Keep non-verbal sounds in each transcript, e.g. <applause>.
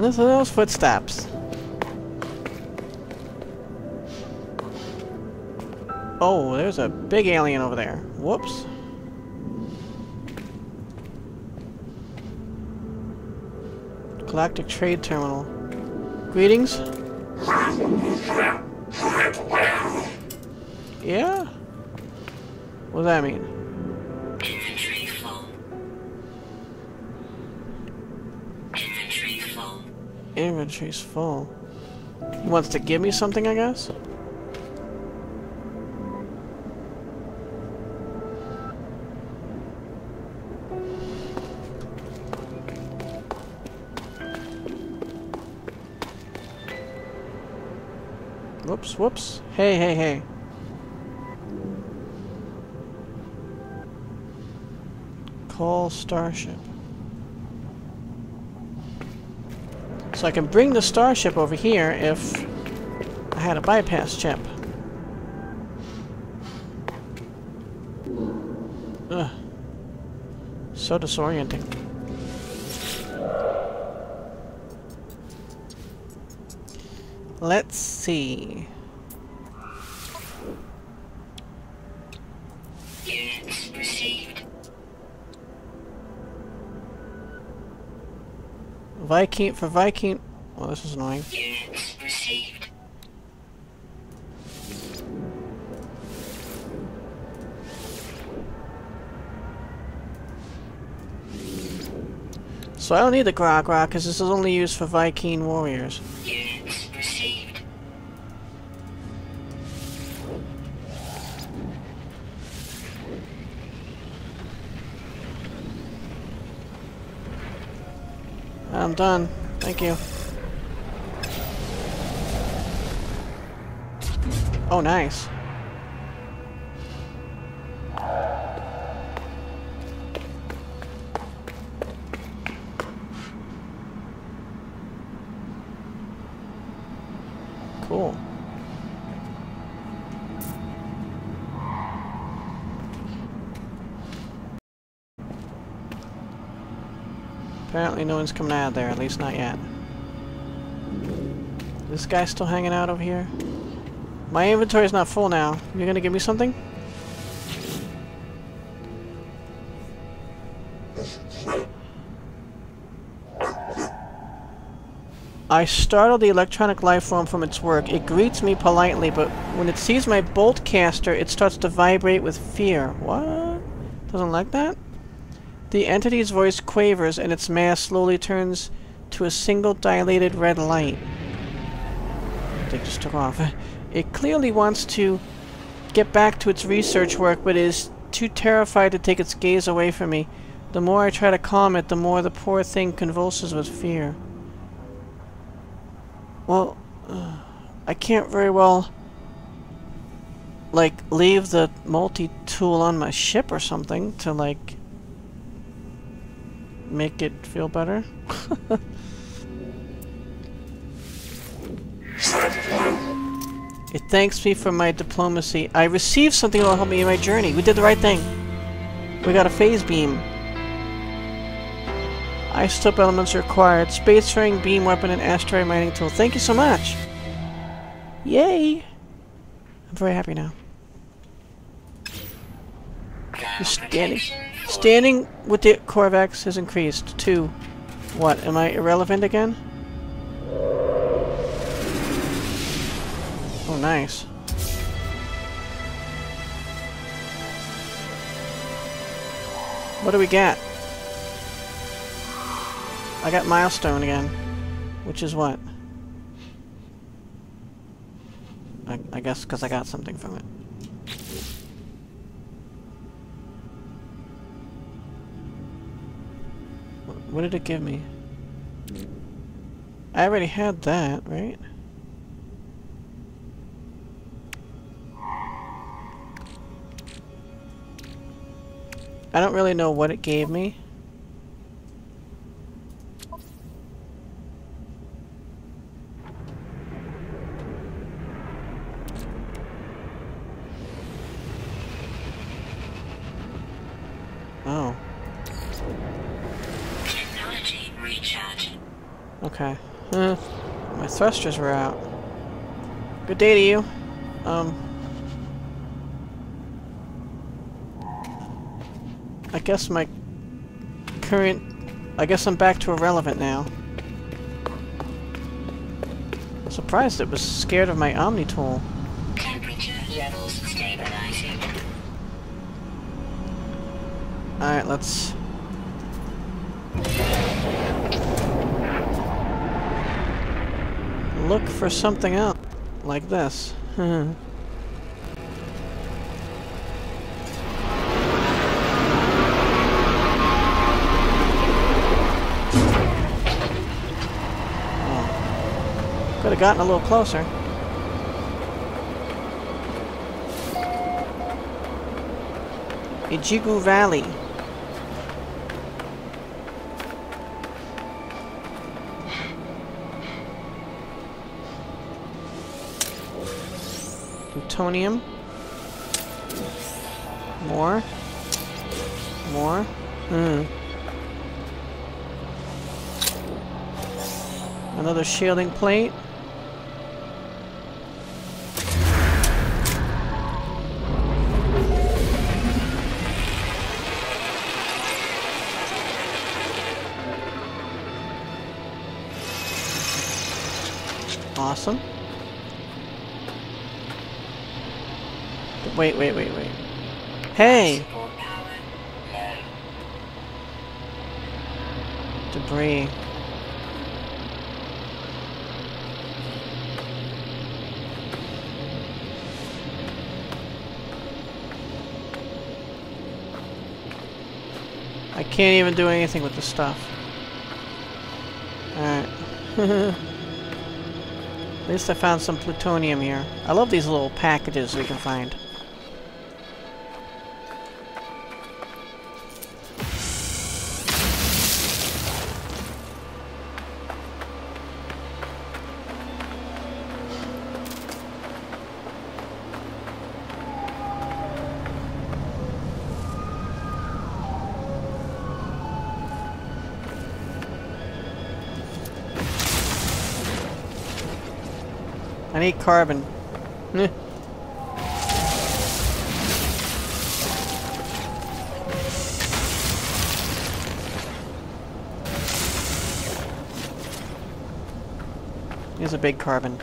Listen to those footsteps. Oh, there's a big alien over there. Whoops. Galactic Trade Terminal. Greetings. Yeah? What does that mean? Inventory's full. He wants to give me something, I guess? Whoops, whoops. Hey, hey, hey. Call Starship. So I can bring the Starship over here if I had a bypass chip. Ugh. So disorienting. Let's see. Vy'keen for Vy'keen. Well, this is annoying. Units received. So I don't need the Grog Rock because this is only used for Vy'keen warriors. I'm done. Thank you. Oh, nice. Apparently no one's coming out of there, at least not yet. This guy still hanging out over here? My inventory's not full now. You're gonna give me something? I startle the electronic life form from its work. It greets me politely, but when it sees my bolt caster, it starts to vibrate with fear. What? Doesn't like that? The entity's voice quavers and its mass slowly turns to a single dilated red light. They just took off. It clearly wants to get back to its research work, but is too terrified to take its gaze away from me. The more I try to calm it, the more the poor thing convulses with fear. Well, uh, I can't very well, like, leave the multi-tool on my ship or something to, like, make it feel better. it thanks me for my diplomacy. I received something that will help me in my journey. We did the right thing. We got a phase beam. Isotope elements required. Space Spacefaring beam weapon and asteroid mining tool. Thank you so much. Yay! I'm very happy now. You're standing. Standing with the Korvax has increased to what? Am I irrelevant again? Oh, nice. What do we get? I got milestone again. Which is what? I, I guess because I got something from it. What did it give me? I already had that, right? I don't really know what it gave me. Oh, Technology recharging. okay. Uh, my thrusters were out. Good day to you. Um... I guess my current... I guess I'm back to irrelevant now. Surprised it was scared of my Omni tool. Temperature levels stabilizing. Alright, let's... Look for something else. Like this. Hmm. Could have gotten a little closer. Ijigu Valley. Plutonium. More. More. Hmm. Another shielding plate. Wait, wait, wait, wait. Hey! Debris. I can't even do anything with the stuff. Alright. <laughs> At least I found some plutonium here. I love these little packages we can find. I need carbon. Eh. Here's a big carbon.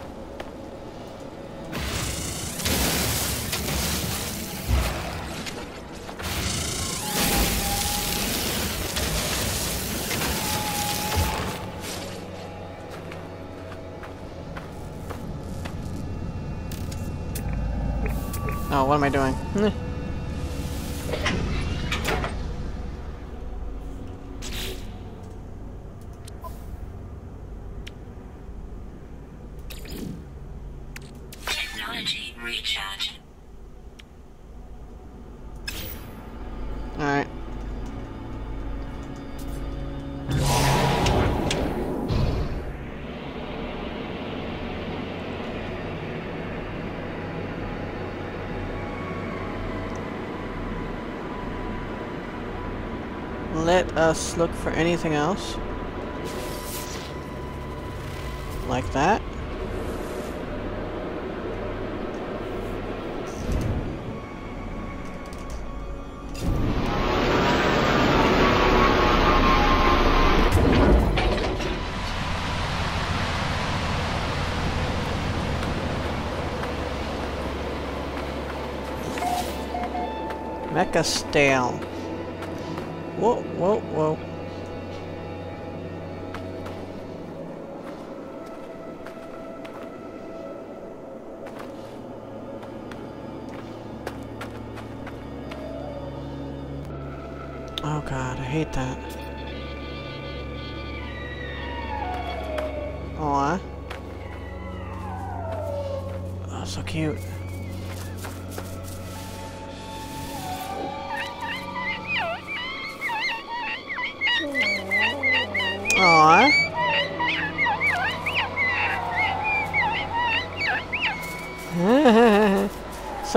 Am I doing? Look for anything else. Like that. Mecha stale. Whoa, whoa, whoa. Oh god, I hate that. Aw. Oh, so cute.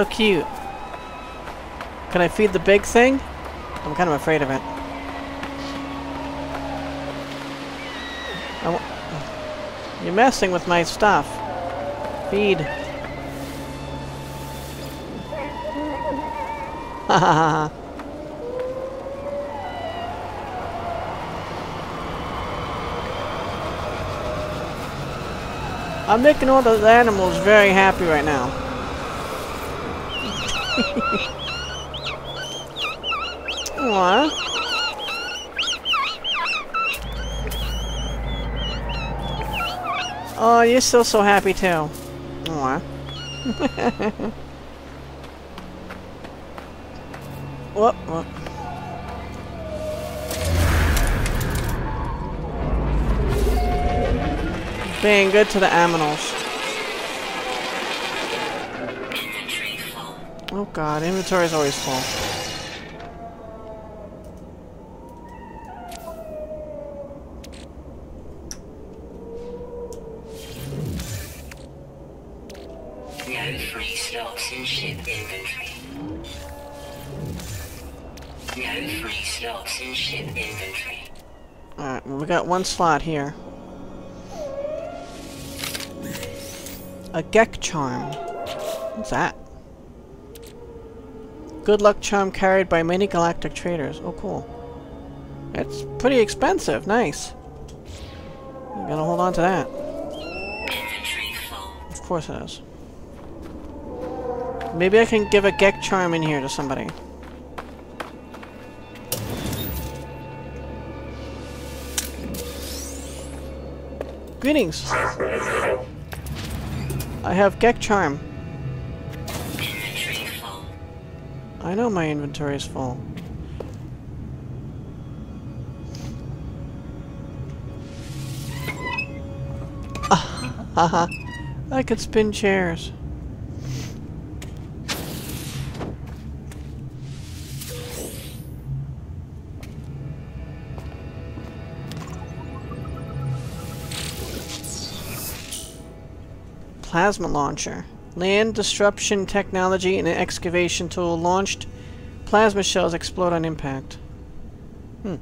So cute. Can I feed the big thing? I'm kind of afraid of it. You're messing with my stuff. Feed. <laughs> I'm making all those animals very happy right now. Aww. Oh, you're still so happy too. Aww. <laughs> whoop, whoop. Being good to the aminals. Oh god, inventory is always full. No free slots in ship inventory. No free slots in ship inventory. Alright, well, we got one slot here. A Gek Charm. What's that? Good luck charm carried by many galactic traders. Oh, cool. It's pretty expensive. Nice. I'm gonna hold on to that. Of course it is. Maybe I can give a Gek Charm in here to somebody. Greetings! I have Gek Charm. I know my inventory is full. Haha. <laughs> I could spin chairs. Plasma launcher. Land disruption technology and an excavation tool launched. Plasma shells explode on impact. Hmm.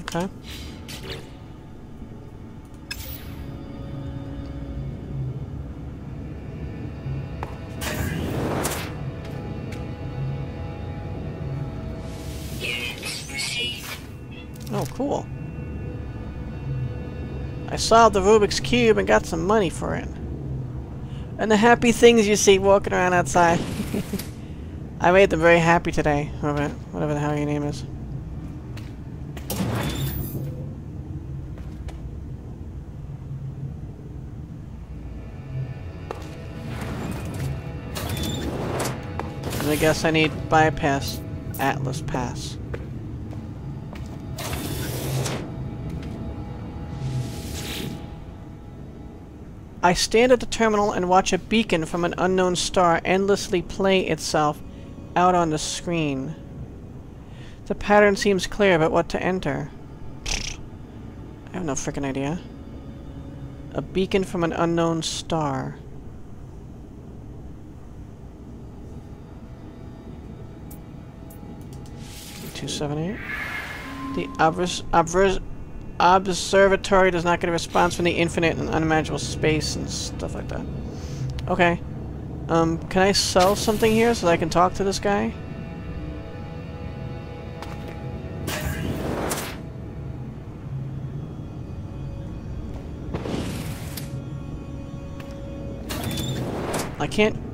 Okay. I solved the Rubik's Cube and got some money for it. And the happy things you see walking around outside. <laughs> I made them very happy today, whatever, whatever the hell your name is. And I guess I need bypass Atlas Pass. I stand at the terminal and watch a beacon from an unknown star endlessly play itself out on the screen. The pattern seems clear, but what to enter? I have no freaking idea. A beacon from an unknown star. Two seven eight. The obvers obvers observatory does not get a response from the infinite and unimaginable space and stuff like that. Okay. Um, can I sell something here so that I can talk to this guy? I can't...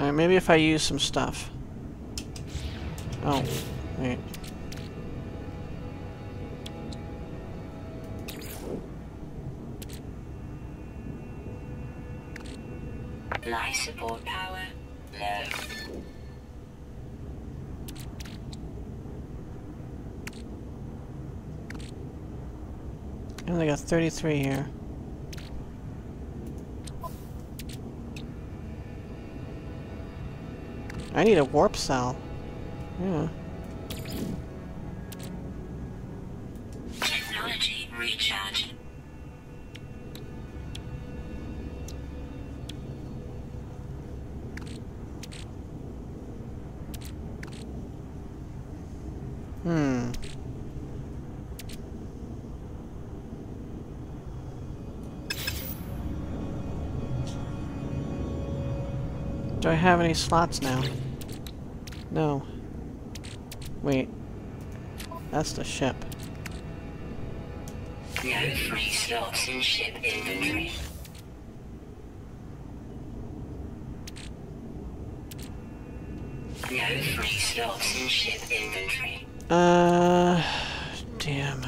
Alright, maybe if I use some stuff. Oh, wait. Life support power low. I only got 33 here. I need a warp cell. Yeah. Technology recharge. Hmm. Do I have any slots now? No. Wait. That's the ship. No free slots in ship inventory. No free slots in ship inventory. Uh, damn.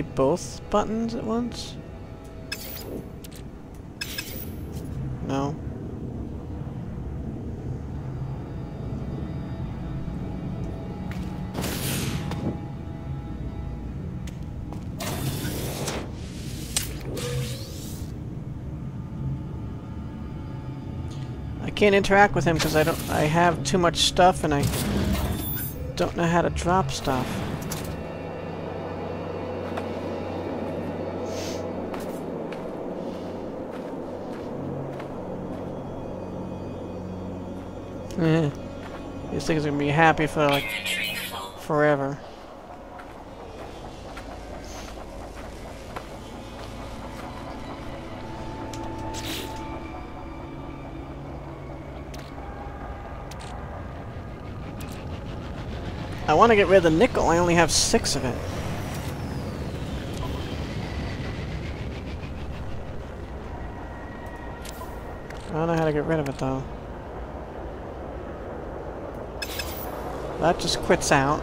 Both buttons at once? No. I can't interact with him because I don't I have too much stuff and I don't know how to drop stuff. Eh. These things are gonna be happy for like forever. I want to get rid of the nickel. I only have six of it. I don't know how to get rid of it though. That just quits out.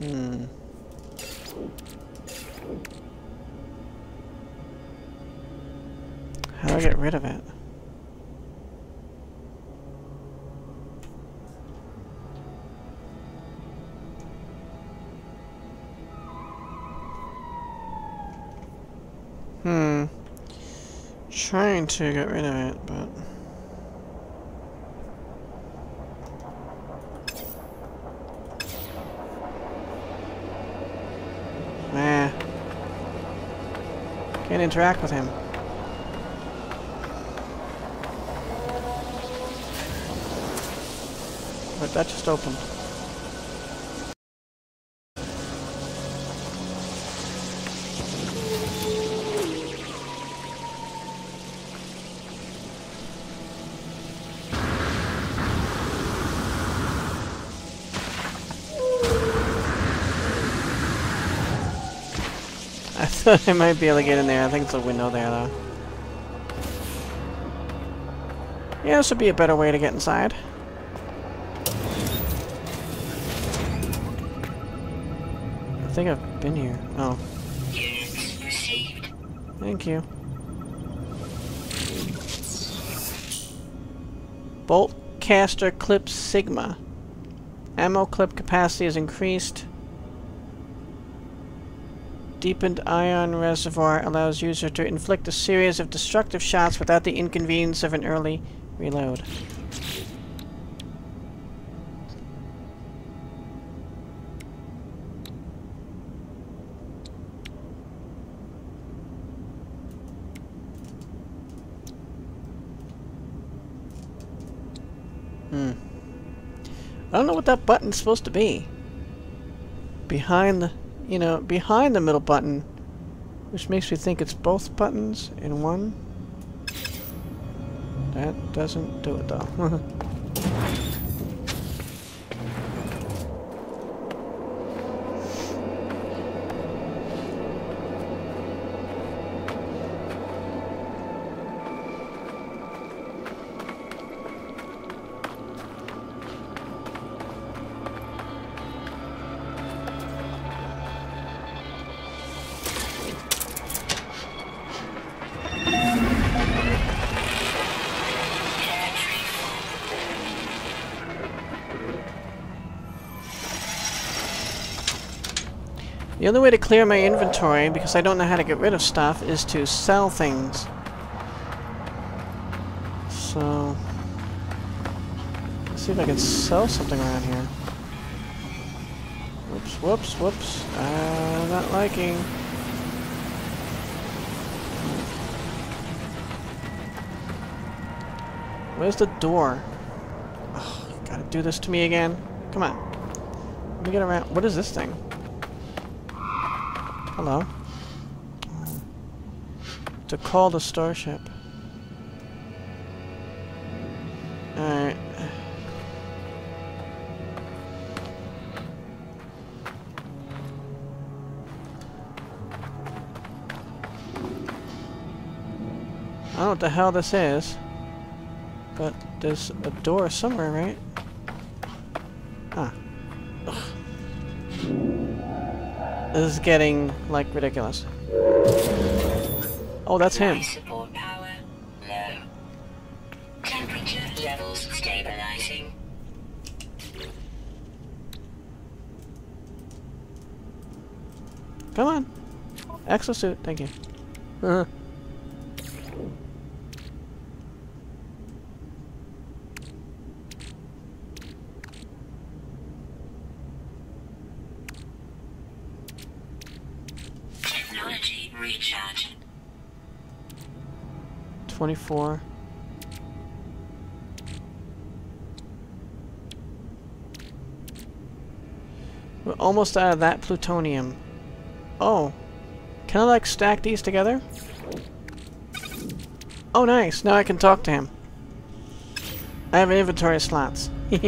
Hmm. How do I get rid of it? To get rid of it, but... Nah. Can't interact with him. But that just opened. <laughs> I might be able to get in there. I think it's a window there, though. Yeah, this would be a better way to get inside. I think I've been here. Oh, thank you. Bolt caster clip Sigma. Ammo clip capacity is increased. Deepened ion reservoir allows user to inflict a series of destructive shots without the inconvenience of an early reload. Hmm. I don't know what that button's supposed to be. Behind the, you know, behind the middle button, which makes me think it's both buttons in one. That doesn't do it though. <laughs> The only way to clear my inventory, because I don't know how to get rid of stuff, is to sell things. So... Let's see if I can sell something around here. Whoops, whoops, whoops. I'm not liking. Where's the door? Oh, gotta do this to me again. Come on. Let me get around. What is this thing? Hello. To call the starship. Alright. I don't know what the hell this is. But there's a door somewhere, right? This is getting, like, ridiculous. Oh, that's him. Life support power low. Temperature levels stabilizing. Come on. Exosuit, thank you. Uh-huh. Technology recharge. 24. We're almost out of that plutonium. Oh. Can I, like, stack these together? Oh, nice. Now I can talk to him. I have inventory slots. <laughs>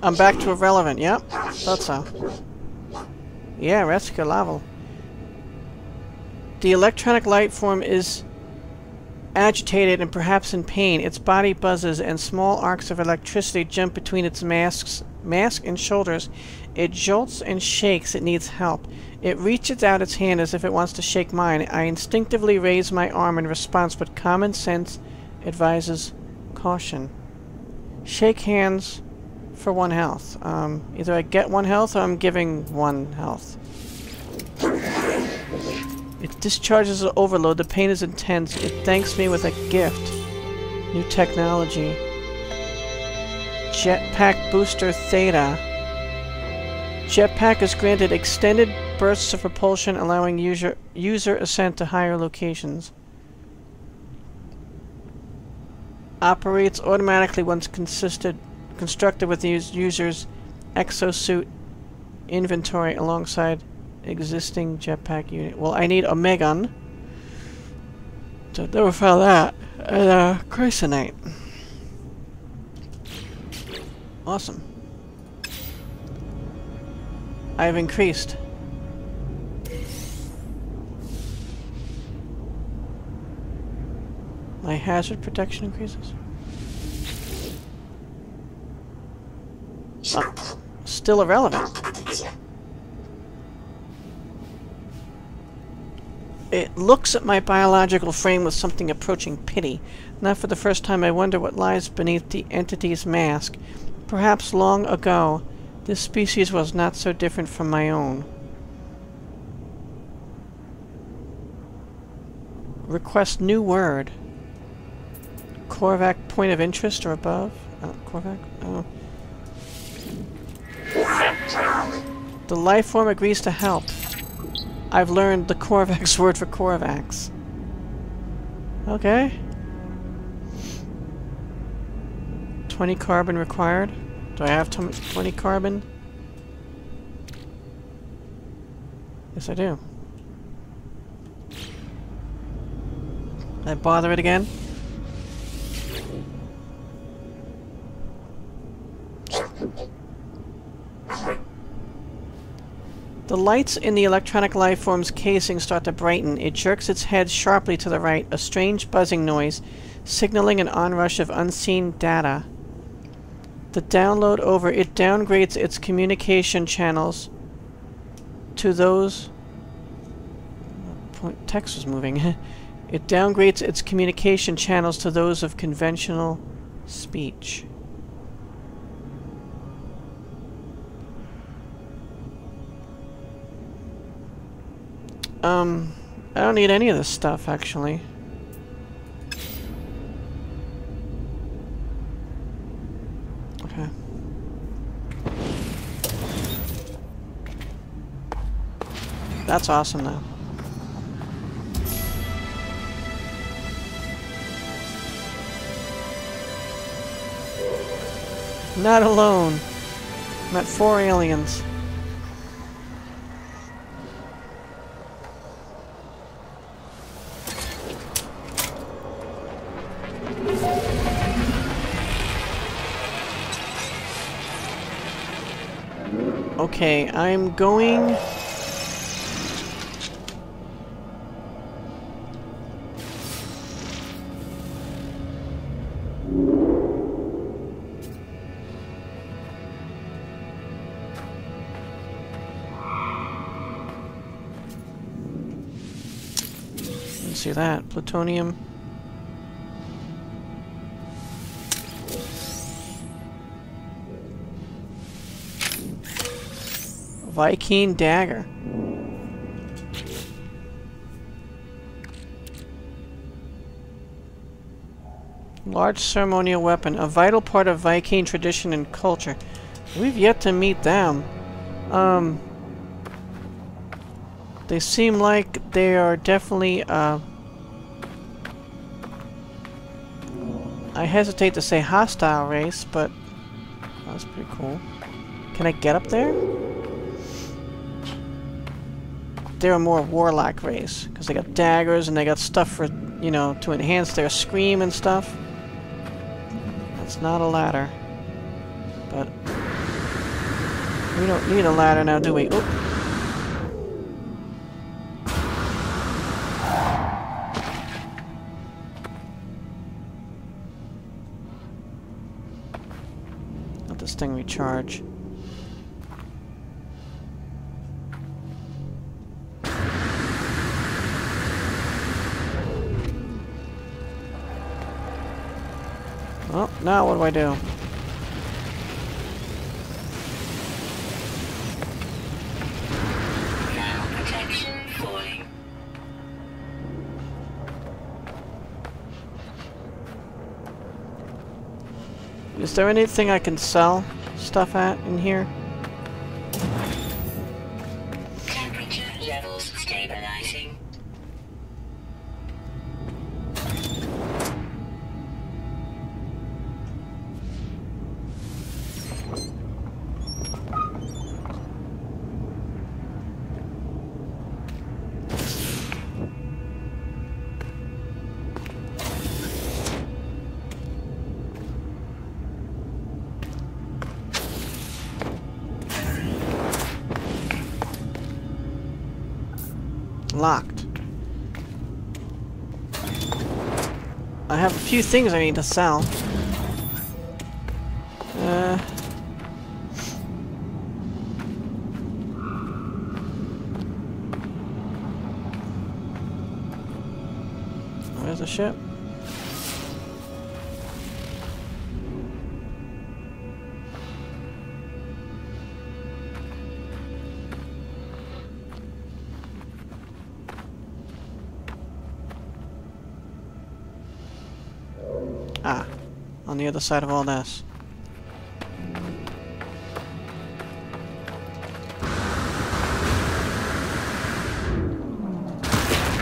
I'm back to irrelevant. Yep. Thought so. Yeah, rescue level. The electronic light form is agitated and perhaps in pain. Its body buzzes and small arcs of electricity jump between its masks, mask and shoulders. It jolts and shakes. It needs help. It reaches out its hand as if it wants to shake mine. I instinctively raise my arm in response, but common sense advises caution. Shake hands for one health. Um, either I get one health or I'm giving one health. It discharges an overload. The pain is intense. It thanks me with a gift. New technology. Jetpack Booster Theta. Jetpack is granted extended bursts of propulsion, allowing user, user ascent to higher locations. Operates automatically once consisted constructed with the user's exosuit inventory alongside existing jetpack unit. Well, I need a Megon. So never found that. And uh, Chrysonite. Awesome. I have increased. My hazard protection increases. Uh, still irrelevant. It looks at my biological frame with something approaching pity. Not for the first time I wonder what lies beneath the entity's mask. Perhaps long ago, this species was not so different from my own. Request new word. Korvax point of interest or above? Uh, Korvax? Oh. The life form agrees to help. I've learned the Korvax <laughs> word for Korvax. Okay. 20 carbon required. Do I have 20 carbon? Yes, I do. I bother it again? The lights in the electronic lifeform's casing start to brighten. It jerks its head sharply to the right, a strange buzzing noise, signaling an onrush of unseen data. The download over it downgrades its communication channels to those. Point text was moving. <laughs> it downgrades its communication channels to those of conventional Speech. Um, I don't need any of this stuff, actually. Okay. That's awesome, though. Not alone. Met four aliens. Okay, I'm going... See that. Plutonium. Vy'keen dagger. Large ceremonial weapon, a vital part of Vy'keen tradition and culture. We've yet to meet them. Um, they seem like they are definitely, uh, I hesitate to say hostile race, but that's pretty cool. Can I get up there? They're a more warlock race, because they got daggers and they got stuff for, you know, to enhance their scream and stuff. That's not a ladder. But we don't need a ladder now, do we? Oop. Let this thing recharge. Well, now what do I do? Is there anything I can sell stuff at in here? Few things I need to sell. Uh... Where's the ship? The other side of all this.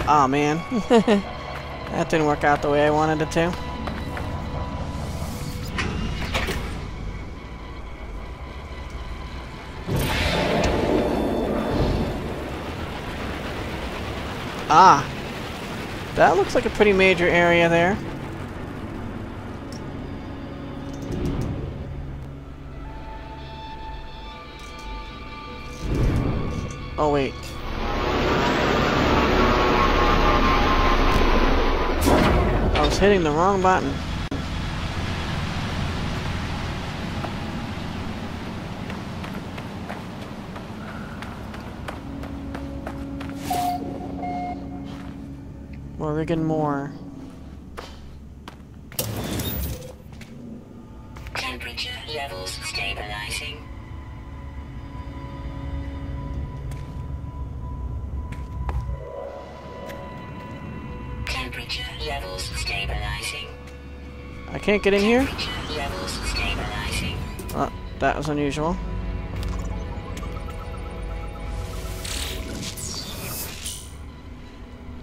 Ah man. <laughs> that didn't work out the way I wanted it to. Ah. That looks like a pretty major area there. I was hitting the wrong button. We're rigging more. Can't get in here? Oh, that was unusual.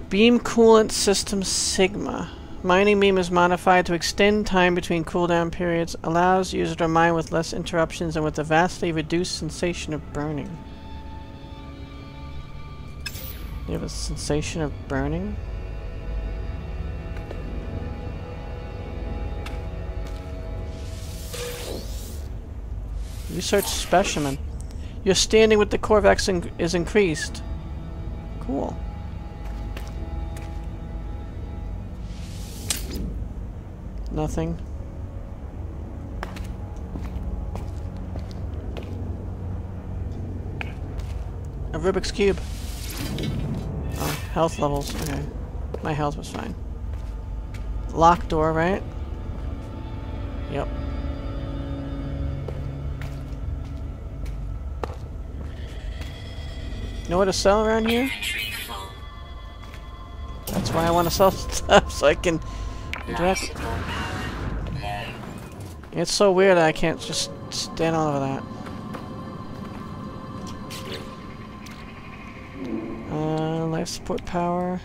Beam coolant system Sigma. Mining beam is modified to extend time between cooldown periods, allows user to mine with less interruptions and with a vastly reduced sensation of burning. You have a sensation of burning? Research specimen. Your standing with the Korvax in is increased. Cool. Nothing. A Rubik's Cube. Oh, health levels. Okay. My health was fine. Locked door, right? Yep. Know what to sell around here? That's why I want to sell <laughs> stuff so I can. It's so weird I can't just stand all over that. Uh, life support power.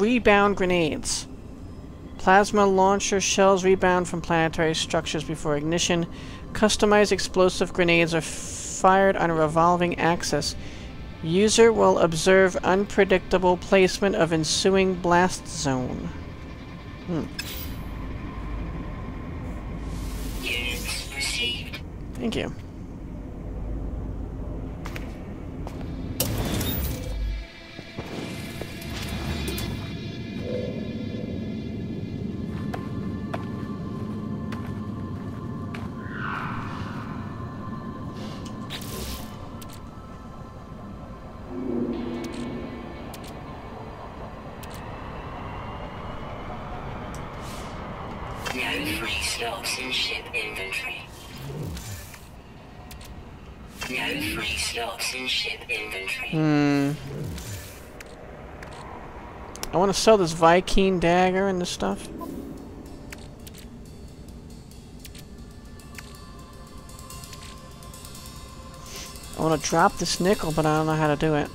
Rebound grenades. Plasma launcher shells rebound from planetary structures before ignition. Customized explosive grenades are fired on a revolving axis. User will observe unpredictable placement of ensuing blast zone. Hmm. Thank you. Ship inventory. Hmm. I want to sell this Vy'keen dagger and this stuff. I want to drop this nickel, but I don't know how to do it.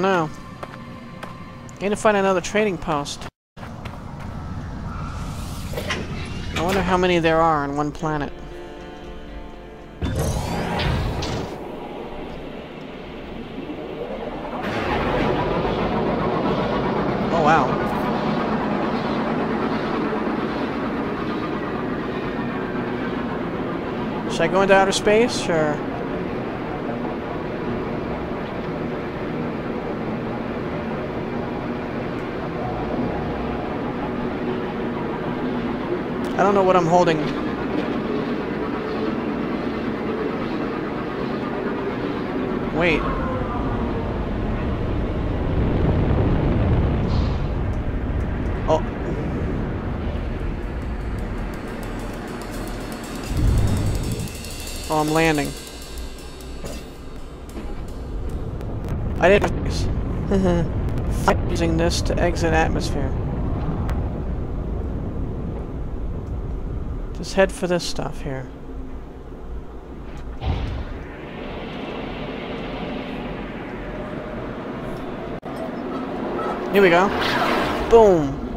Don't know. Need to find another trading post. I wonder how many there are on one planet. Oh wow. Should I go into outer space? Sure. I don't know what I'm holding. Wait. Oh. Oh, I'm landing. I didn't. Mm-hmm. using this to exit atmosphere. Let's head for this stuff here. Here we go. Boom.